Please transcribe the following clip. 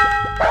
Música